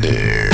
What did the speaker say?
de